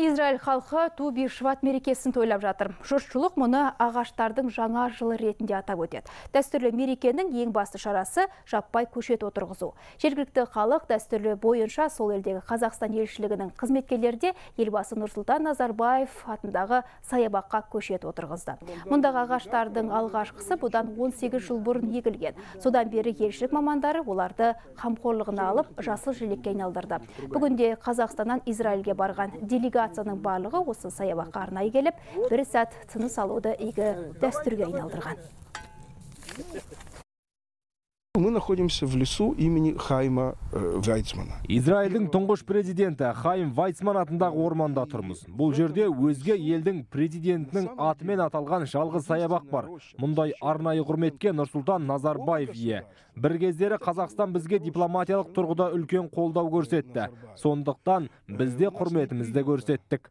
Израиль халқы ту бишват мерекесін тойлап жатыр. Жұртшылық мұны ағаштардың жаңа жылы ретінде атап өтеді. Дәстүрлі мерекенің ең басты шарасы жаппай көшет отырғызу. Жергілікті халық дәстүрлі бойынша сол елдегі Қазақстан елшілігінің қызметкерлерде елбасы Нұрсұлтан Назарбаев атындағы саябаққа көшет отырғызды. Мұндағы ағаштардың алғашқысы бұдан 18 жыл бұрын егілген. Содан бері елшілік мамандары оларды қамқорлығына алып жасыл желекке айналдырды. Бүгінде Қазақстаннан Израильге барған делегацияның барлығы осы саябаққа арнайы келіп, бір сәт тыныс алуды игі дәстүрге айналдырған. Мы находимся в лесу имени Хайма э, Вайцмана. Израильдің тұңғыш президенті Хайм Вайцман атындағы орманда тұрмыз. Бұл жерде өзге елдің президентінің атымен аталған жалғыз саябақ бар. Мұндай арнайы құрметке Нұрсұлтан Назарбаев ие. Бір кездері Қазақстан бізге дипломатиялық тұрғыда үлкен қолдау көрсетті. Сондықтан бізде құрметімізді көрсеттік.